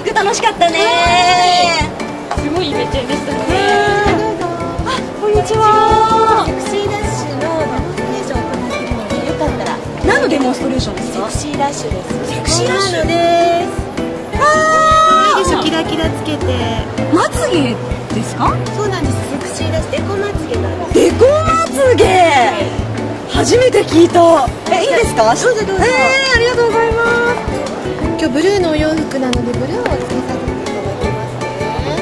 ニック楽しかったね。すごいイメチェンでしたね。あこんにちは。セクシーダッシュのデモンストレーションを行っているのでよかったら何のデモンストレーションです。かセクシーダッシュで。すセクシーダッシュ。ですあいいでしょキラキラつけて。まつげですか？そうなんです。セクシーダッシュ。デコまつげなんですデコまつげ。初めて聞いた。えいいですか？どうぞどうぞ。えー、ありがとうございます今日ブルーのお洋服なのでブルーをつけさせていただきます。ね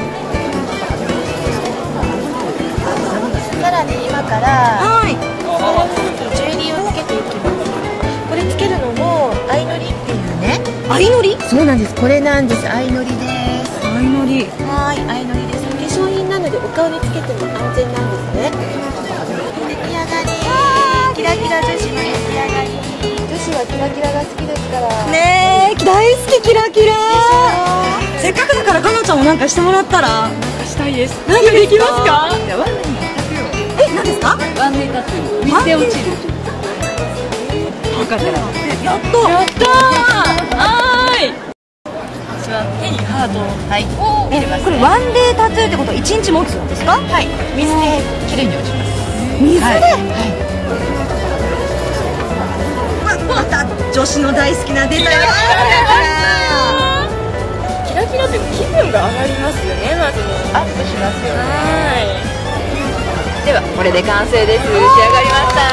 さらに今からはい。ジュエリーをつけていきます。これつけるのも相乗りっていうね。相乗り？そうなんです。これなんです。相乗りです。相乗り。はい。相乗りです。化粧品なのでお顔につけても安全なんですね。出来上がり。キラキラ女子の出来上がり。女子はキラキラが好きですから。ねキラキラ。せっかくだからかなちゃんもなんかしてもらったら。したいです。なんかできますか？ワンネえ何ですか？ワンネタトゥー水で落ちる。よかった。らやっとやったー。はーい。私は手にハートを。はい。入れますこれワンデータトゥーってことは一日持つんですか？はい。水で。綺麗に落ちます水で、はい。また女子の大好きな出たよキラキラって気分が上がりますよねまず。アップしますよね。はい。ではこれで完成です。仕上がりました。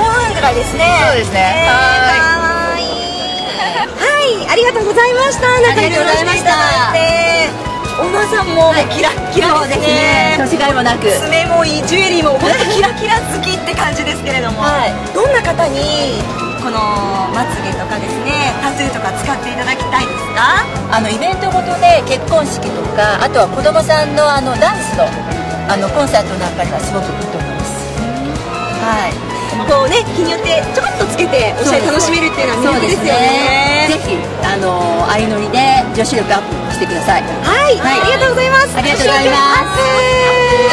ご飯ぐらいですね。そうですねはーい。はいありがとうございました。仲良くしていた。だいて。おばさんもキラッキラですね。年がいもなく。爪もいいジュエリーも本当キラキラ好きって感じですけれども、はい。どんな方にこのまつげとかですねタトゥーとか使っていただきたいですか？あのイベントごとで結婚式とかあとは子供さんのあのダンスのあのコンサートなんかにはすごくいいと思います。はい。こうね日によってちょこっとつけておしゃれ楽しめるっていうのは魅力ですよね。ぜひあの相乗りで女子力アップしてください。はい、ありがとうございます。ありがとうございます